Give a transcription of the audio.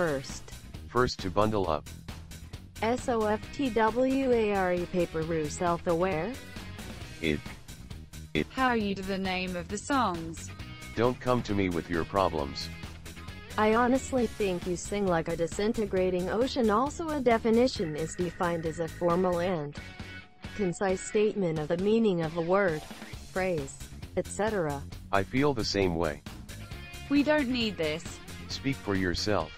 First. First to bundle up. S-O-F-T-W-A-R-E Paperoo self-aware? It. How you do the name of the songs? Don't come to me with your problems. I honestly think you sing like a disintegrating ocean also a definition is defined as a formal and concise statement of the meaning of a word, phrase, etc. I feel the same way. We don't need this. Speak for yourself.